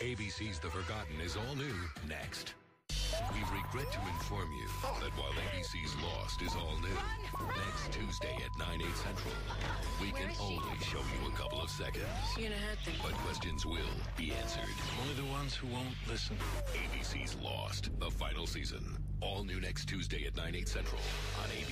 ABC's The Forgotten is all new next. We regret to inform you that while ABC's Lost is all new, next Tuesday at 9, 8 central, we can only show you a couple of seconds. You. But questions will be answered. Only the ones who won't listen. ABC's Lost, the final season. All new next Tuesday at 9, 8 central on ABC.